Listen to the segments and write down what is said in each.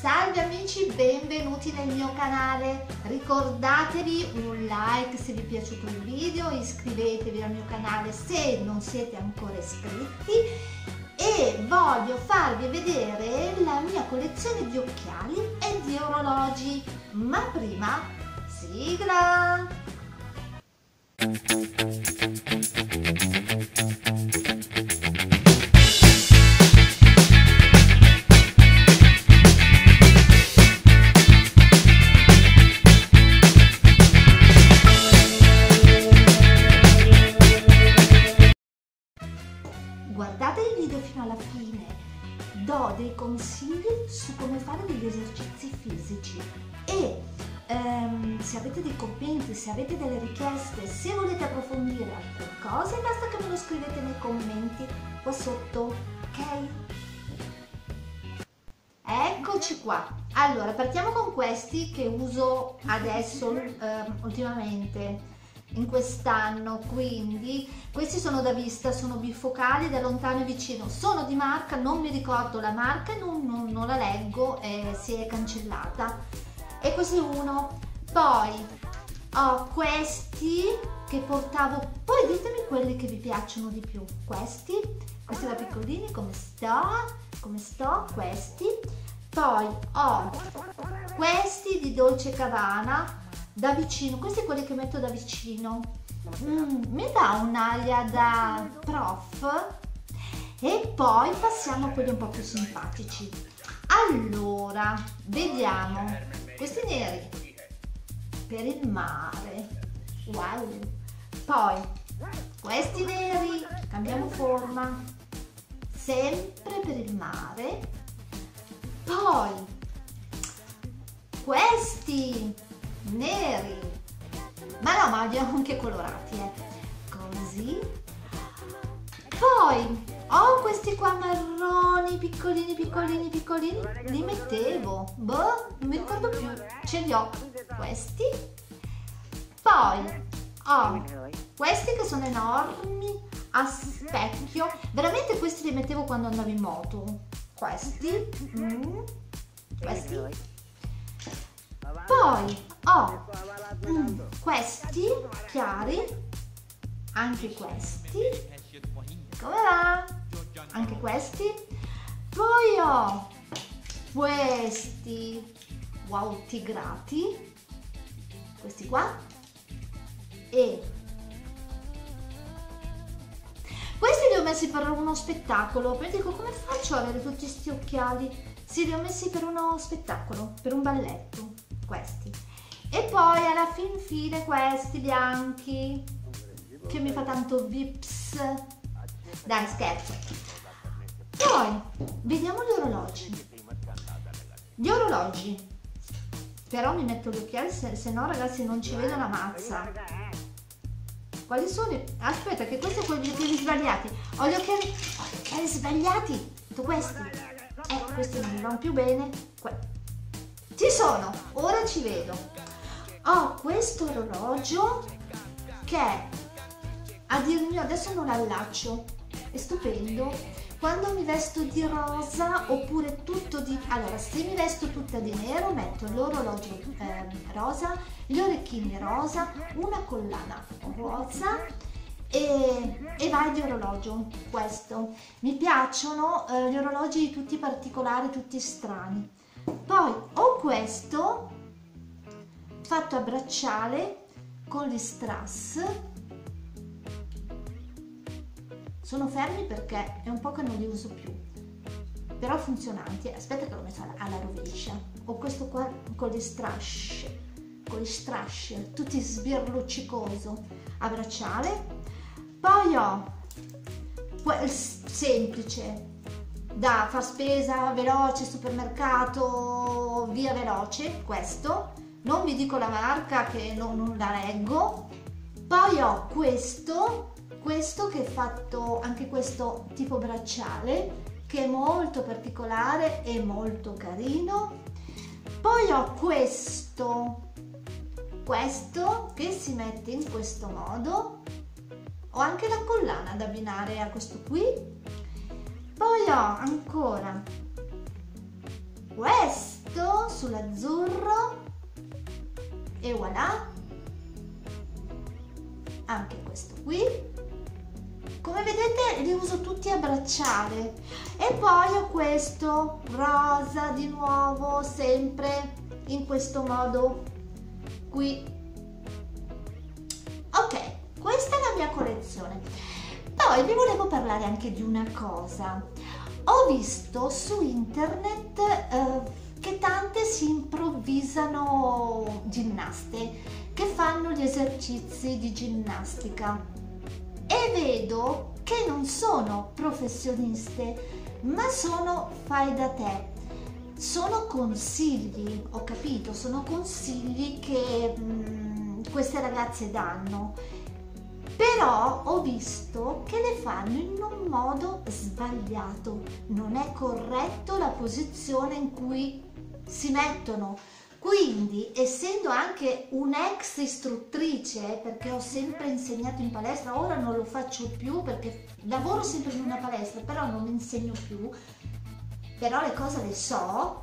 Salve amici, benvenuti nel mio canale. Ricordatevi un like se vi è piaciuto il video, iscrivetevi al mio canale se non siete ancora iscritti e voglio farvi vedere la mia collezione di occhiali e di orologi. Ma prima, sigla! Ehm, se avete dei commenti, se avete delle richieste, se volete approfondire alcune cose, basta che me lo scrivete nei commenti qua sotto, ok? Eccoci qua. Allora, partiamo con questi che uso adesso, ehm, ultimamente in quest'anno quindi questi sono da vista sono bifocali da lontano e vicino sono di marca non mi ricordo la marca non, non, non la leggo eh, si è cancellata e questo è uno. Poi ho questi che portavo poi ditemi quelli che vi piacciono di più. Questi questi da piccolini come sto come sto questi. Poi ho questi di Dolce Cabana da vicino, questi quelli che metto da vicino, mm, mi dà un'aria da prof. E poi passiamo a quelli un po' più simpatici. Allora, vediamo, questi neri per il mare, wow, poi questi neri, cambiamo forma, sempre per il mare, poi questi neri. Ma no ma li ho anche colorati eh. così. Poi ho questi qua marroni piccolini piccolini piccolini. Li mettevo. Boh non mi ricordo più. Ce li ho. Questi. Poi ho questi che sono enormi a specchio. Veramente questi li mettevo quando andavo in moto. Questi. Mm, questi. Poi ho mm, questi chiari. Anche questi. Come va anche questi? Poi ho questi wow tigrati. Questi qua. E questi li ho messi per uno spettacolo poi dico come faccio ad avere tutti questi occhiali? Sì li ho messi per uno spettacolo per un balletto questi. E poi alla fin fine questi bianchi che mi fa tanto vips. Dai scherzo poi vediamo gli orologi. Gli orologi. Però mi metto gli occhiali se, se no ragazzi non ci vedo la mazza. Quali sono? aspetta che questi sono gli occhiali sbagliati. Ho gli occhiali, ho gli occhiali sbagliati. Questi. Eh questi non mi vanno più bene. Que ci sono, ora ci vedo. Ho questo orologio che a dir mio adesso non l'allaccio, è stupendo. Quando mi vesto di rosa oppure tutto di... Allora, se mi vesto tutta di nero metto l'orologio eh, rosa, gli orecchini rosa, una collana rosa e, e vai di orologio questo. Mi piacciono eh, gli orologi tutti particolari tutti strani. Poi ho questo fatto a bracciale con gli strass sono fermi perché è un po' che non li uso più però funzionanti aspetta che lo metto alla rovescia ho questo qua con gli strash con gli strash tutti sbirluccicoso a bracciale poi ho quel semplice da far spesa veloce, supermercato, via veloce, questo. Non vi dico la marca che non, non la leggo. Poi ho questo, questo che è fatto anche questo tipo bracciale, che è molto particolare e molto carino. Poi ho questo, questo che si mette in questo modo. Ho anche la collana da abbinare a questo qui poi ho ancora questo sull'azzurro e voilà anche questo qui come vedete li uso tutti a bracciale e poi ho questo rosa di nuovo sempre in questo modo qui. Ok questa è la mia collezione. Poi vi volevo parlare anche di una cosa. Ho visto su internet eh, che tante si improvvisano ginnaste che fanno gli esercizi di ginnastica e vedo che non sono professioniste ma sono fai da te. Sono consigli ho capito sono consigli che mh, mm, queste ragazze danno. Però ho visto che le fanno in un modo sbagliato. Non è corretto la posizione in cui si mettono quindi, essendo anche un'ex istruttrice, perché ho sempre insegnato in palestra, ora non lo faccio più perché lavoro sempre in una palestra, però non insegno più, però le cose le so,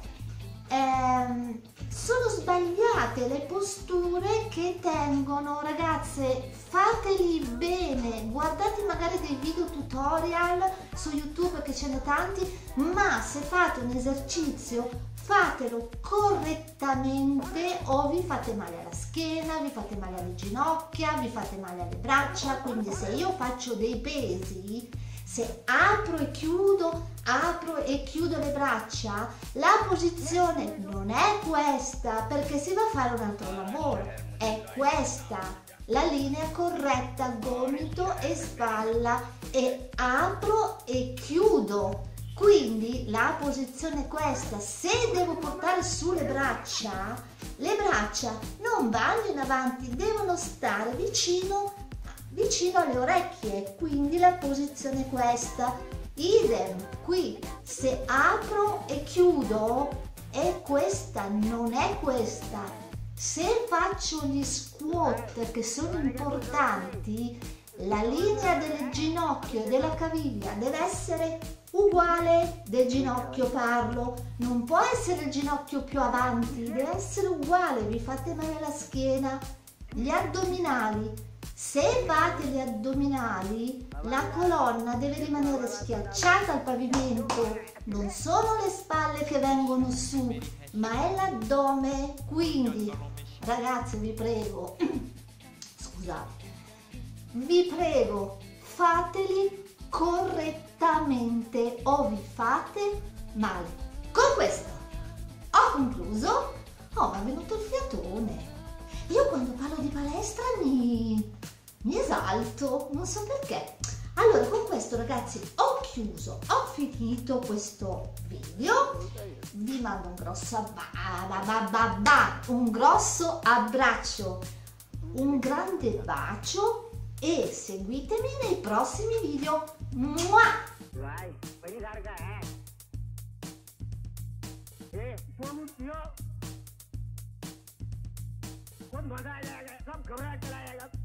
ehm, sono sbagliate le posture che tengono, ragazze, fateli bene, guardate magari dei video tutorial su YouTube che ce ne tanti, ma se fate un esercizio fatelo correttamente o vi fate male alla schiena, vi fate male alle ginocchia, vi fate male alle braccia, quindi se io faccio dei pesi, se apro e chiudo, apro e chiudo le braccia, la posizione non è questa perché si va a fare un altro lavoro, è questa la linea corretta gomito e spalla e apro e chiudo. Quindi la posizione è questa, se devo portare su le braccia, le braccia non vanno in avanti, devono stare vicino, vicino alle orecchie, quindi la posizione è questa. Idem, qui se apro e chiudo è questa, non è questa. Se faccio gli squat che sono importanti, la linea del ginocchio e della caviglia deve essere uguale del ginocchio parlo non può essere il ginocchio più avanti deve essere uguale vi fate male alla schiena gli addominali se fate gli addominali la colonna deve rimanere schiacciata al pavimento non sono le spalle che vengono su ma è l'addome quindi ragazzi vi prego scusate vi prego fateli correttamente o vi fate male. Con questo ho concluso. Oh, mi è venuto il fiatone. Io quando parlo di palestra mi, esalto, non so perché. Allora, con questo ragazzi ho chiuso, ho finito questo video. Vi mando un grosso, un grosso abbraccio, un grande bacio e seguitemi nei prossimi video. Mua! Vai, vai larga, eh! Eh, soluzione! Quando dai, dai, dai,